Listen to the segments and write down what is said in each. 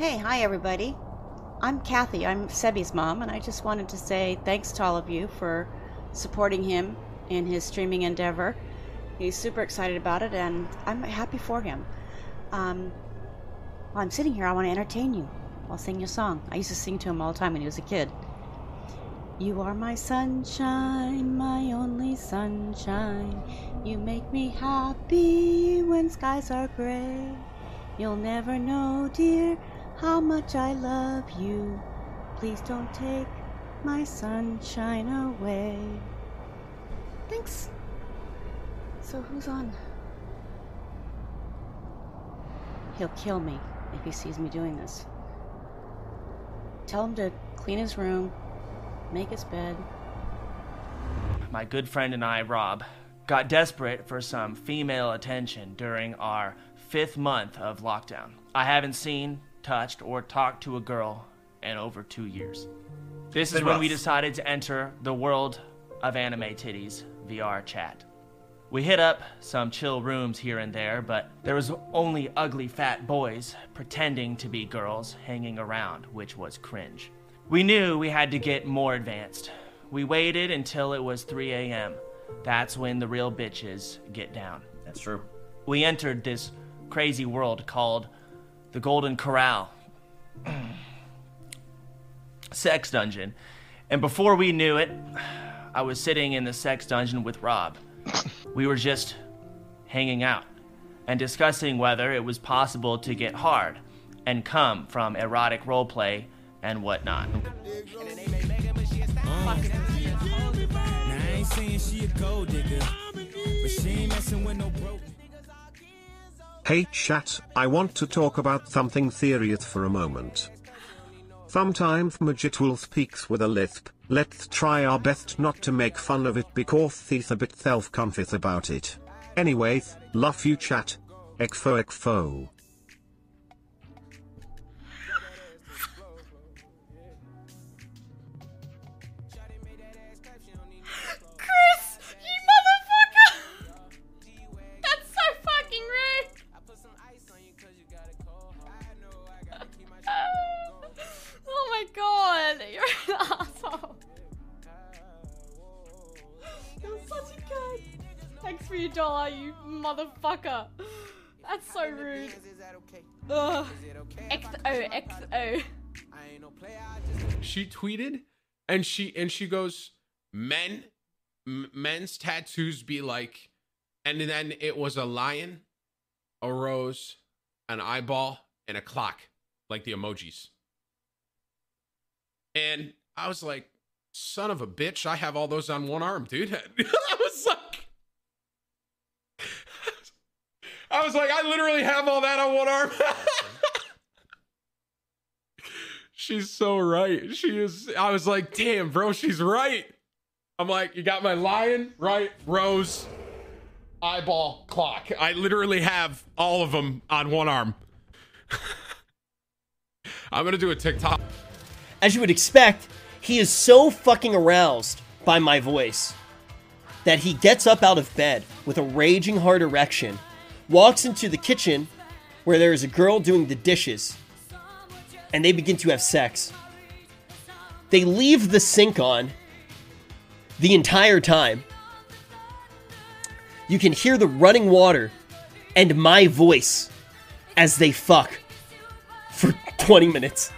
Hey, hi everybody. I'm Kathy. I'm Sebi's mom, and I just wanted to say thanks to all of you for supporting him in his streaming endeavor. He's super excited about it, and I'm happy for him. Um, while I'm sitting here, I want to entertain you. I'll sing you a song. I used to sing to him all the time when he was a kid. You are my sunshine, my only sunshine. You make me happy when skies are gray. You'll never know, dear, how much I love you. Please don't take my sunshine away. Thanks. So who's on? He'll kill me if he sees me doing this. Tell him to clean his room, make his bed. My good friend and I, Rob, got desperate for some female attention during our fifth month of lockdown. I haven't seen, touched, or talked to a girl in over two years. This is when rough. we decided to enter the world of anime titties VR chat. We hit up some chill rooms here and there, but there was only ugly fat boys pretending to be girls hanging around, which was cringe. We knew we had to get more advanced. We waited until it was 3 a.m. That's when the real bitches get down. That's true. We entered this crazy world called the Golden Corral. sex dungeon. And before we knew it, I was sitting in the sex dungeon with Rob. We were just hanging out and discussing whether it was possible to get hard and come from erotic roleplay and whatnot. Hey chat, I want to talk about something serious for a moment. Sometimes Mijit will speaks with a lisp, let's try our best not to make fun of it because he's a bit self-conscious about it. Anyways, love you chat. Exfo exfo. Dollar, you motherfucker. That's so rude. Ugh. XO, XO. she tweeted and she and she goes men m- men's tattoos be like and then it was a lion a rose an eyeball and a clock like the emojis and i was like son of a bitch i have all those on one arm dude i was like i was like i literally have all that on one arm She's so right. She is. I was like, damn, bro, she's right. I'm like, you got my lion, right? Rose, eyeball, clock. I literally have all of them on one arm. I'm gonna do a TikTok. As you would expect, he is so fucking aroused by my voice that he gets up out of bed with a raging hard erection, walks into the kitchen where there is a girl doing the dishes, and they begin to have sex. They leave the sink on the entire time. You can hear the running water and my voice as they fuck for 20 minutes.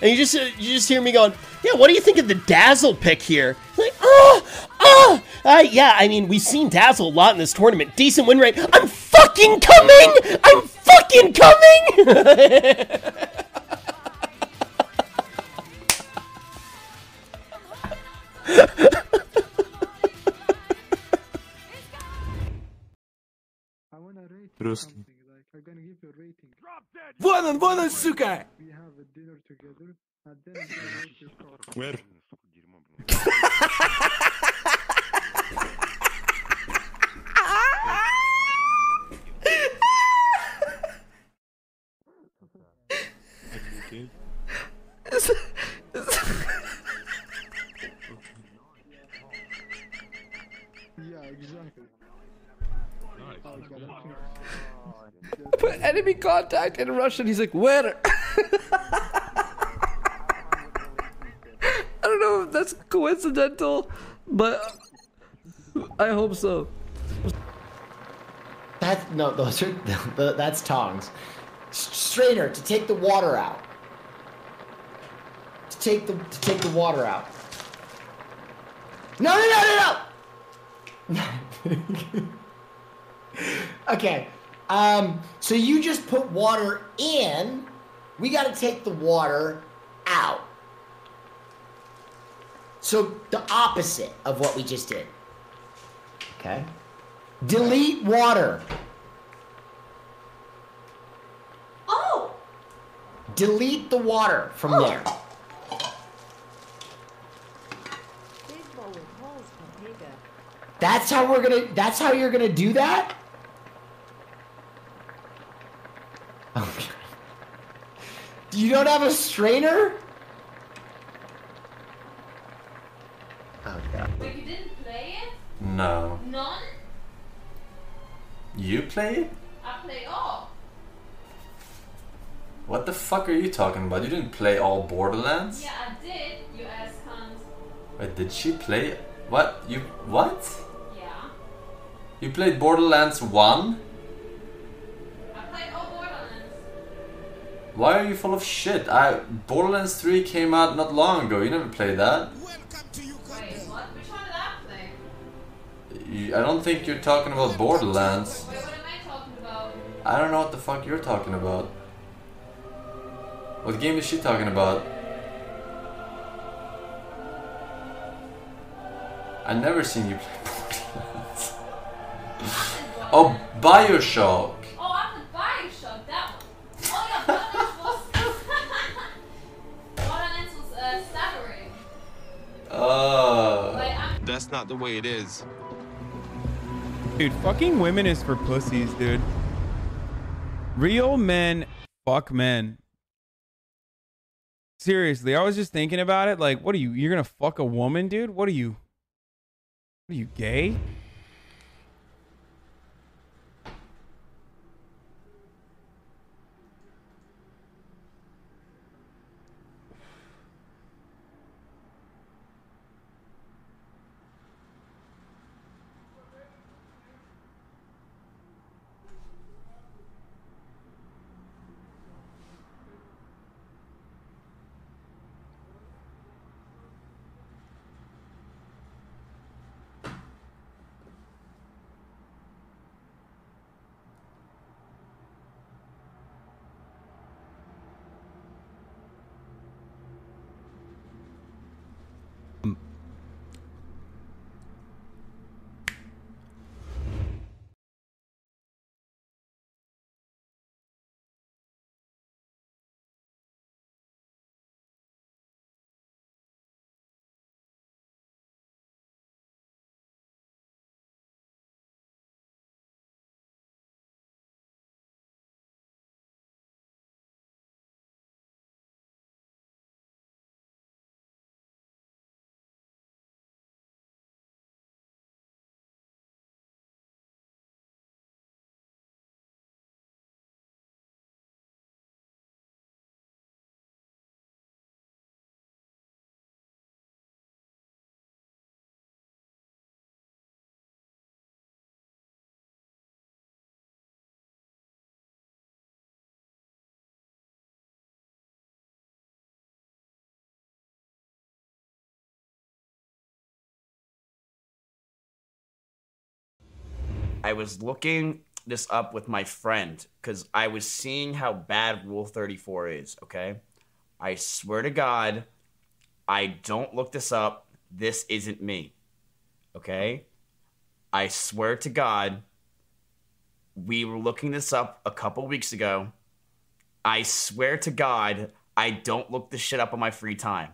And you just you just hear me going, yeah. What do you think of the Dazzle pick here? Like, oh, oh, uh, yeah. I mean, we've seen Dazzle a lot in this tournament. Decent win rate. I'm fucking coming. I'm fucking coming. Просто. Вон он, вон он, сука! Where? enemy contact in Russian. He's like, where? I don't know if that's coincidental, but I hope so. That no, those are the, that's tongs. Strainer to take the water out. To take the to take the water out. No no no no no. okay. Um. So you just put water in. We got to take the water out. So the opposite of what we just did. Okay. Delete water. Oh! Delete the water from there. That's how we're gonna. That's how you're gonna do that. You don't have a strainer? Oh god. Wait, you didn't play it? No. None? You play it? I play all. What the fuck are you talking about? You didn't play all Borderlands? Yeah, I did, you ass cunt. Wait, did she play? What? You what? Yeah. You played Borderlands 1? I played all Borderlands. Why are you full of shit? I Borderlands 3 came out not long ago. You never played that. Wait, what? Which one did I play? You, I don't think you're talking about Borderlands. Wait, what am I talking about? I don't know what the fuck you're talking about. What game is she talking about? I never seen you play Borderlands. oh, oh Bioshock. Oh, I played Bioshock, that one. Oh yeah, Borderlands was... Borderlands was uh, staggering. Oh. Like, I'm... That's not the way it is. Dude, fucking women is for pussies, dude. Real men fuck men. Seriously, I was just thinking about it. Like, what are you? You're gonna fuck a woman, dude? What are you? What are you gay? I was looking this up with my friend because I was seeing how bad Rule 34 is, okay? I swear to God, I don't look this up. This isn't me, okay? I swear to God, we were looking this up a couple weeks ago. I swear to God, I don't look this shit up on my free time.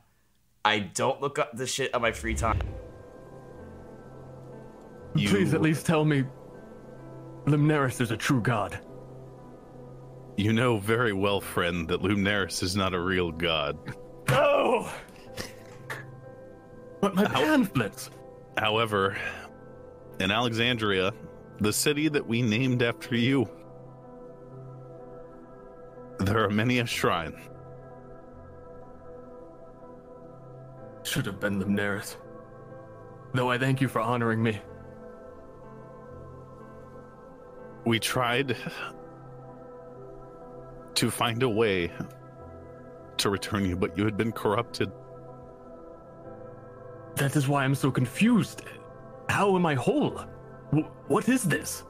I don't look up this shit on my free time. Please at least tell me Limneris is a true god. You know very well, friend, that Lumnaris is not a real god. Oh! But my pamphlets. However, in Alexandria, the city that we named after you. There are many a shrine. Should have been Limnerith. Though I thank you for honoring me. We tried to find a way to return you, but you had been corrupted. That is why I'm so confused. How am I whole? W- what is this?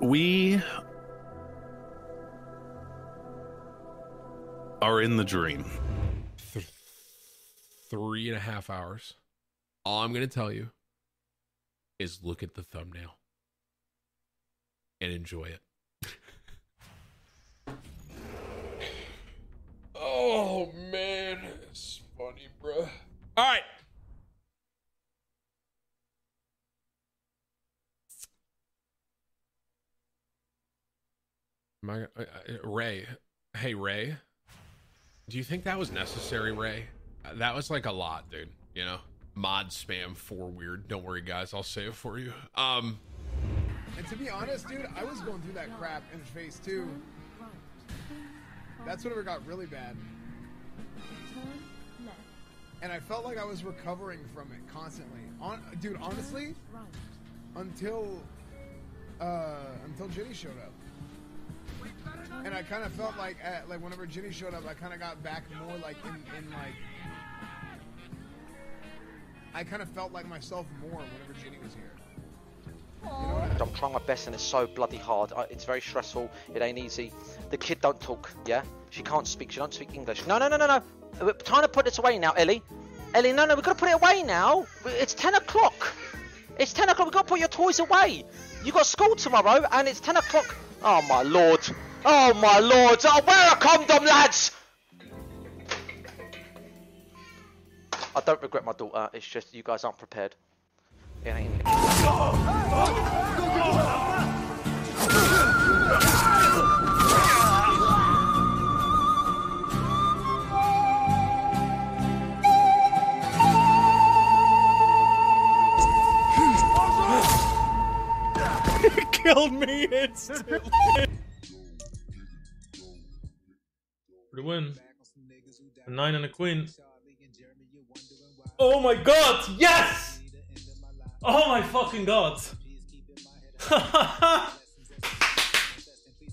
We are in the dream. Th- three and a half hours. All I'm going to tell you is look at the thumbnail and enjoy it. oh, man. It's funny, bruh. All right. I, uh, uh, Ray, hey Ray, do you think that was necessary, Ray? That was like a lot, dude. You know, mod spam for weird. Don't worry, guys. I'll say it for you. Um, And to be honest, dude, I was going through that crap in phase two. That's whenever it got really bad. And I felt like I was recovering from it constantly. On, dude, honestly, until uh, until Ginny showed up. And I kind of felt like, at, like whenever Ginny showed up, I kind of got back more like in, in like. I kind of felt like myself more whenever Ginny was here. I'm trying my best and it's so bloody hard. I- It's very stressful. It ain't easy. The kid don't talk, yeah? She can't speak. She don't speak English. No, no, no, no, no. Uh, We're trying to put this away now, Ellie. Ellie, no, no, we've got to put it away now. It's 10 o'clock. It's 10 o'clock. We've got to put your toys away. you got school tomorrow and it's 10 o'clock. Oh, my lord. Oh, my lord. Oh, wear a condom, lads. I don't regret my daughter. It's just you guys aren't prepared. It ain't. killed me instantly. For the win. A nine and a queen. Oh my god! Yes! Oh my fucking god!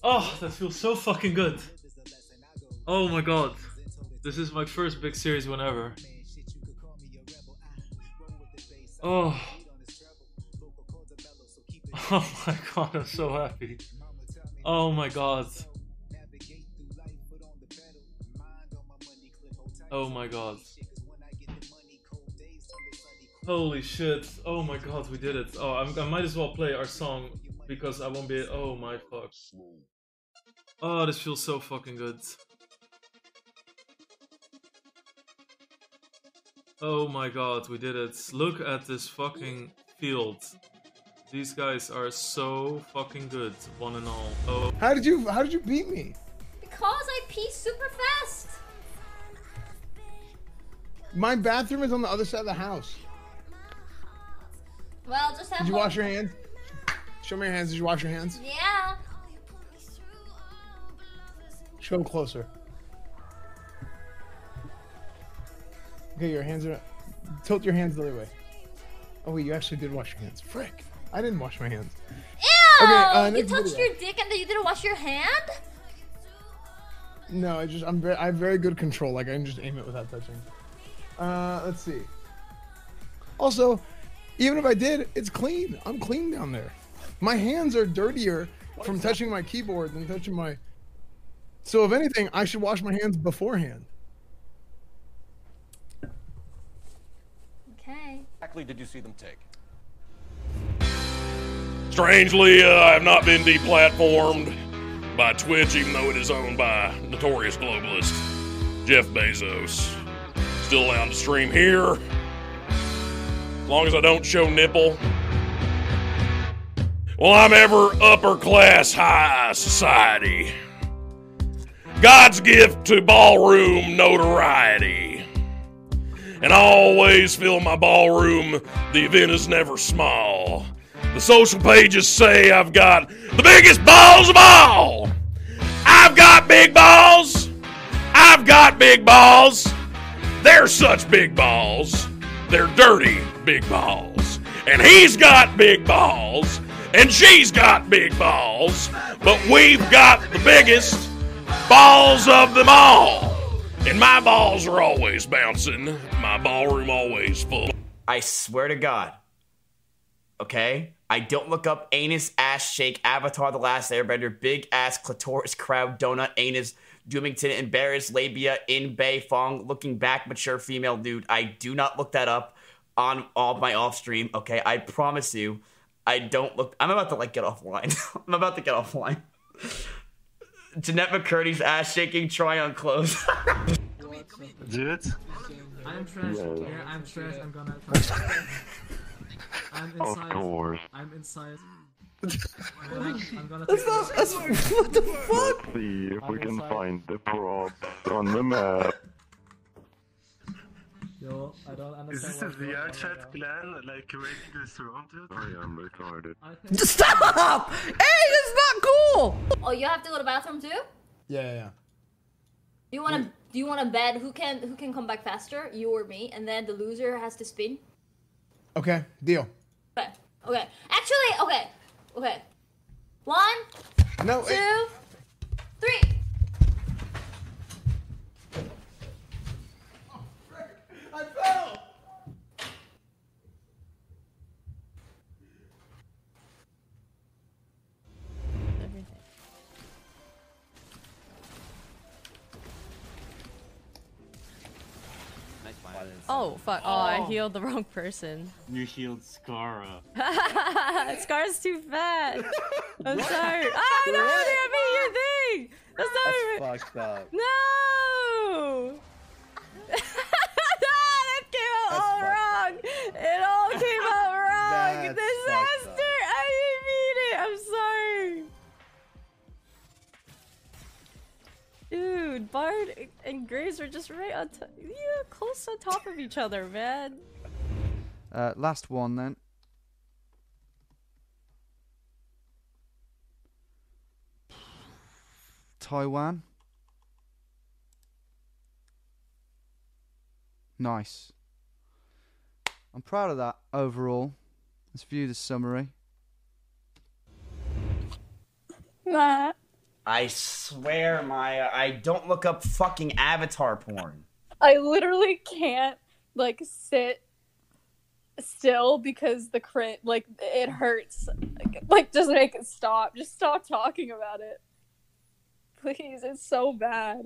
oh, that feels so fucking good. Oh my god. This is my first big series whenever. Oh. Oh my god, I'm so happy. Oh my god. Oh my god. Holy shit. Oh my god, we did it. Oh, I'm, I might as well play our song because I won't be. Oh my fuck. Oh, this feels so fucking good. Oh my god, we did it. Look at this fucking field. These guys are so fucking good, one and all. Oh. How did you How did you beat me? Because I pee super fast. My bathroom is on the other side of the house. Well, just have. Did you one- wash your hands? Show me your hands. Did you wash your hands? Yeah. Show them closer. Okay, your hands are. Tilt your hands the other way. Oh wait, you actually did wash your hands. Frick! I didn't wash my hands. Ew! Okay, uh, you touched video. your dick and then you didn't wash your hand? No, I just I'm very I have very good control. Like I can just aim it without touching. Uh, let's see. Also, even if I did, it's clean. I'm clean down there. My hands are dirtier from touching my keyboard than touching my. So if anything, I should wash my hands beforehand. Okay. Exactly did you see them take? Strangely, uh, I have not been deplatformed by Twitch, even though it is owned by notorious globalist Jeff Bezos. Still allowed to stream here. Long as I don't show nipple. Well, I'm ever upper class high society. God's gift to ballroom notoriety. and I always fill my ballroom. The event is never small. The social pages say I've got the biggest balls of all. I've got big balls. I've got big balls. They're such big balls. They're dirty big balls. And he's got big balls. And she's got big balls. But we've got the biggest balls of them all. And my balls are always bouncing. My ballroom always full. I swear to God. Okay? I don't look up anus, ass shake, Avatar The Last Airbender, big ass, clitoris, crowd, donut, anus, Doomington, embarrassed, labia, in bay, fong, looking back, mature female nude. I do not look that up on all my off stream. Okay? I promise you, I don't look. I'm about to like get offline. I'm about to get offline. Jennette McCurdy's ass shaking, try on clothes. Dude? I'm trash. Yeah. Yeah, I'm trash. I'm gonna. I'm Of inside. course. I'm inside. I'm, I'm gonna That's not- that's- what the fuck? Let's see if we can find the props on the map. Yo, I don't understand. Is this a what's going VR chat right clan, like rating this room, dude? Oh, I am retarded. Stop! Hey, that's not cool. Oh, you have to go to the bathroom too? Yeah, yeah, yeah. Do you want to? Do you want to bet who can who can come back faster, you or me? And then the loser has to spin. Okay, deal. Okay. Okay. Actually, okay. Okay. One, No, two, three. Oh fuck! Oh, I oh. healed the wrong person. You healed Scara. Scar's too fat. I'm sorry. Oh no! I made your thing. That's not even. fucked up. No! Dude, Bard and Graves were just right on top. Yeah, close on top of each other, man. Uh, last one then. Taiwan. Nice. I'm proud of that overall. Let's view the summary. Nah. I swear, Maya, I don't look up fucking avatar porn. I literally can't like sit still because the crit like it hurts. Like, like just make it stop. Just stop talking about it. Please, it's so bad.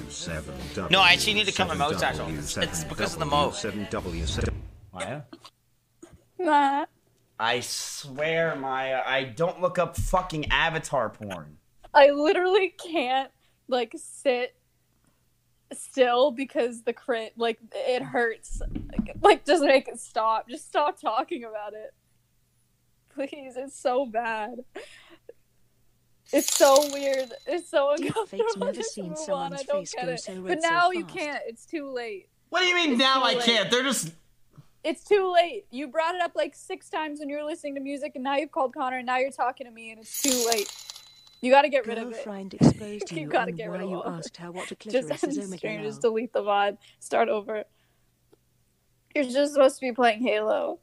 No, I actually need to cut my mustache off. It's, it's because of the mo. Maya? Nah. I swear, Maya, I don't look up fucking avatar porn. I literally can't like sit still because the crit like it hurts. Like, like just make it stop. Just stop talking about it. Please, it's so bad. It's so weird. It's so uncomfortable. never seen someone's face go it. so But red so now you fast. can't. It's too late. What do you mean It's now I late. can't? They're just. It's too late. You brought it up like six times when you were listening to music, and now you've called Connor, and now you're talking to me, and it's too late. You got to get rid of it. Girlfriend exposed you you gotta get rid of you asked it. her what a Just clitoris end is the stream, just delete the VOD, start over. You're just supposed to be playing Halo.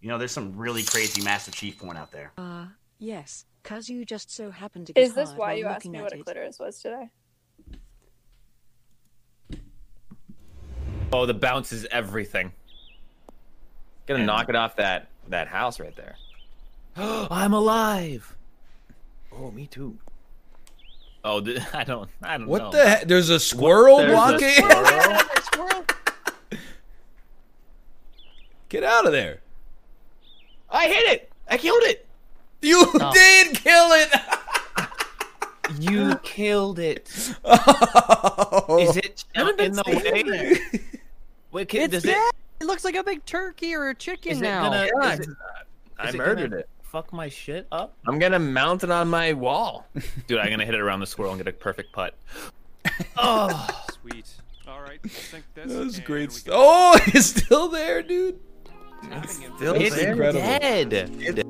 You know, there's some really crazy Master Chief porn out there. Uh, yes, cause you just so happened to get Is this hard why you asked looking me what a it. clitoris was today? Oh, the bounce is everything. Gonna mm. knock it off that that house right there. I'm alive. Oh, me too. Oh, I don't. I don't know. What the heck? There's a squirrel There's a blocking. squirrel? Get out of there. I hit it. I killed it. You Oh. did kill it. You killed it. Oh. Is it Should've in the staying way? Wait, can, It's does dead. it? It looks like a big turkey or a chicken Is now. gonna? God. Is it, I is murdered gonna it. Fuck my shit up. I'm gonna mount it on my wall. Dude, I'm gonna hit it around the squirrel and get a perfect putt. Oh, Sweet. All right, let's think this. That was great we stuff. Oh, it's still there, dude. It's Still it's incredible. dead.